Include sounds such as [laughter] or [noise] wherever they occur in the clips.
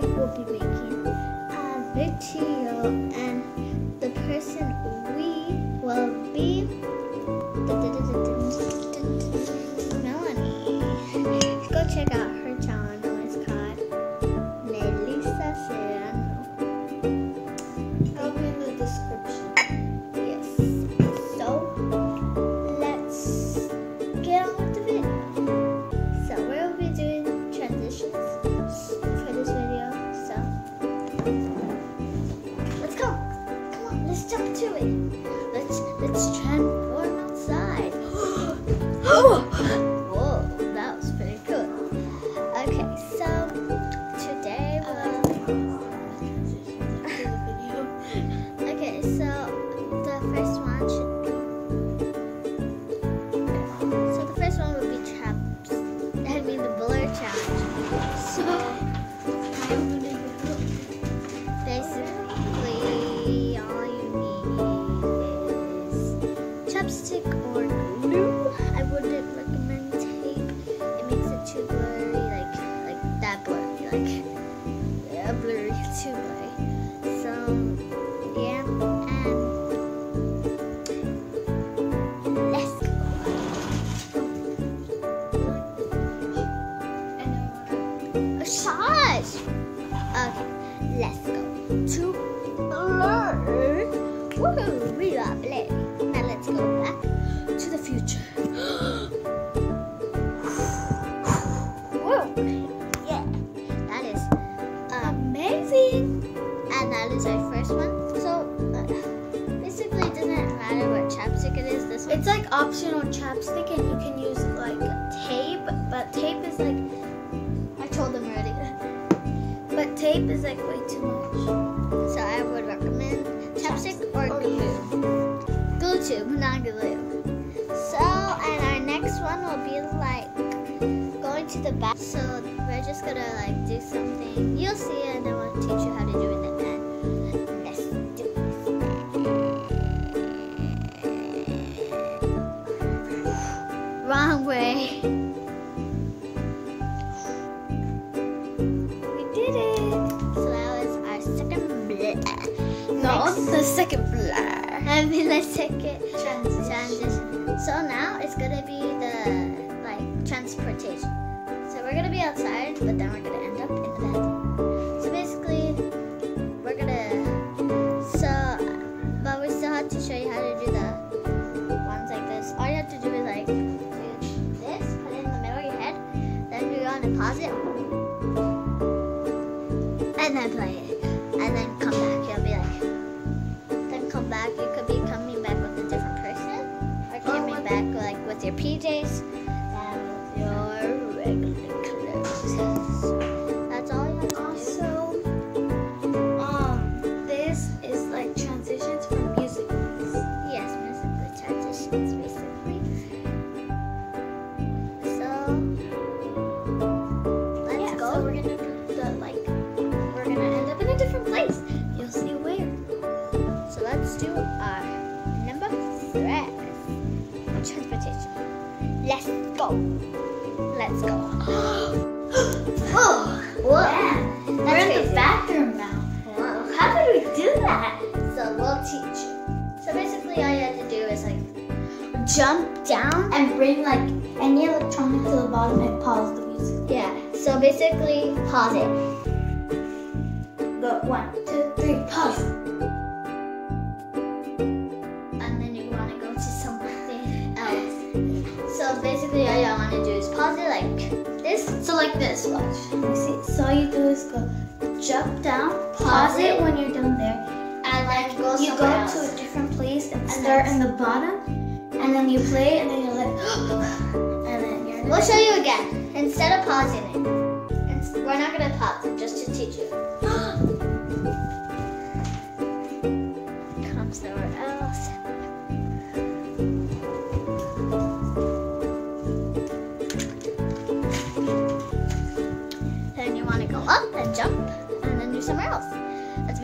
we will be making um, a video, Let's is future. [gasps] Whoa! Yeah, that is amazing. And that is our first one. So uh, basically, it doesn't matter what chapstick it is. This one. It's like optional chapstick, and you can use like tape, but tape is like I told them already. [laughs] but tape is like way too much. So I would recommend chapstick or Or glue. Glue tube, not glue. One will be like going to the back. So we're just gonna like do something. You'll see it, and then we'll teach you how to do it. And then let's do this. Wrong way. We did it. So that was our second. No, Next- the second blur. I mean, let's take it. Transition. Transition. So now it's gonna outside, but then we're gonna end up in the bathroom. So basically, we're gonna. So, but we still have to show you how to do the ones like this. All you have to do is like do this, put it in the middle of your head, then you're gonna pause it, and then play it, and then come back. You'll be like then come back. You could be coming back with a different person, or oh, coming what- back like with your PJs Transportation. Let's go. Let's go. oh, [gasps] whoa. That's We're in the bathroom now. Wow. How did we do that? So we'll teach you. So basically all you have to do is like jump down. And bring like any electronic to the bottom and pause the music. Yeah. So basically pause it. Go one, two, three, pause. Like this, watch. You see, so all you do is go jump down, Pause pause it. it when you're done there, And then go you go else. to a different place and, And start in the bottom, and then you play, and then you're like, [gasps] and then you're. We'll show you again. Instead of pausing it, we're not gonna pause it just to teach you.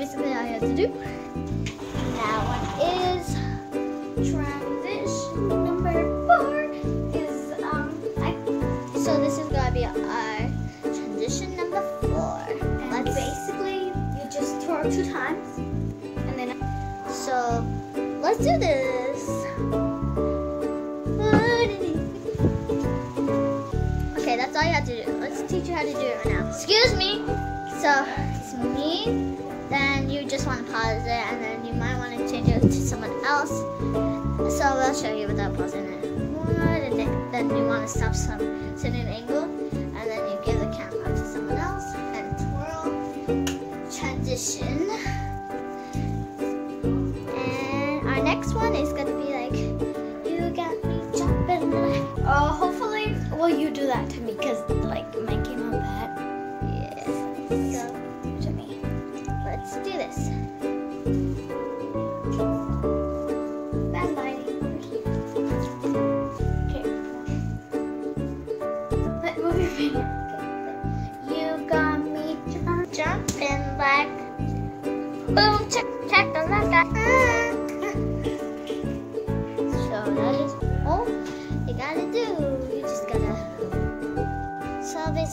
Basically all you have to do. Now one is transition number four is um I, so this is gonna be our transition number four. Let's two times, and then So let's do this. Okay, that's all you have to do. Let's teach you how to do it right now. Excuse me. So it's me. Then you just want to pause it, and then you might want to change it to someone else. So we'll show you without pausing it. And then- you want to stop some certain angle, and then you give the camera to someone else and twirl. Transition. And our next one is gonna be like, you got me jumping Oh, hopefully, will you do that to me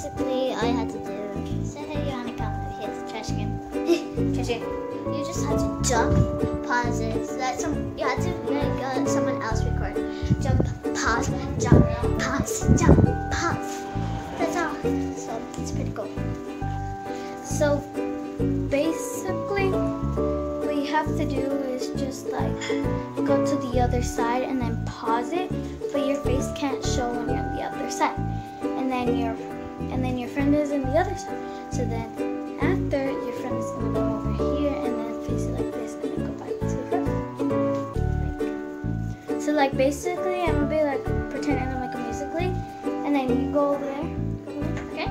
basically, all you had to do, say hey, you're on a camera, here's the trash can. [laughs] trash can. You just had to jump, pause it, so that some you had to make uh, someone else record. Jump, pause, jump, pause, jump, pause. That's all. So it's pretty cool. So basically, what you have to do is just like go to the other side and then pause it, but your face can't show when you're on the other side. And then your and then your friend is on the other side. So then after your friend is gonna go over here and then face it like this and then go back to her. Like, so like basically I'm gonna be like pretending I'm like a musically and then you go over there. Okay.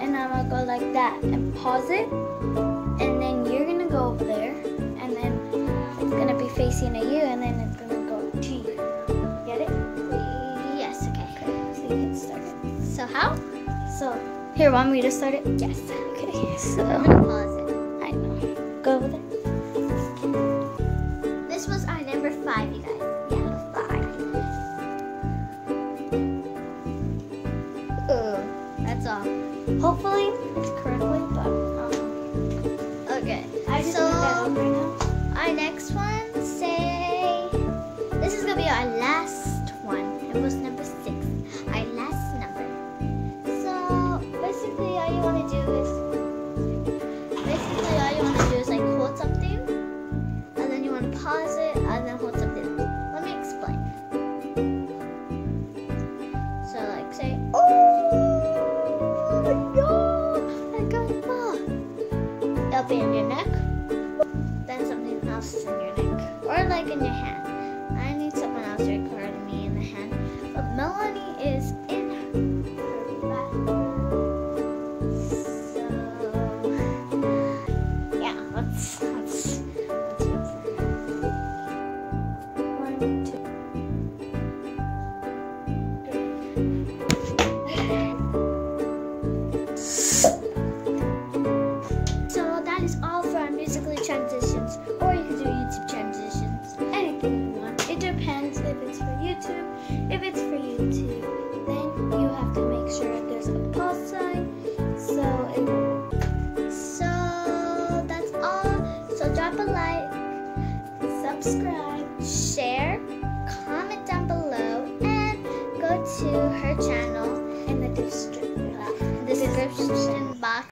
And I'm gonna go like that and pause it. And then you're gonna go over there. And then it's gonna be facing at you here, want me to start it? Yes. Okay, I'm so gonna pause it. I know. Go over there. This was our number five, you guys. Yeah, five. Ooh, that's all. Hopefully it's correctly, but um, Okay. I just So- over now. Our next one, Melanie is go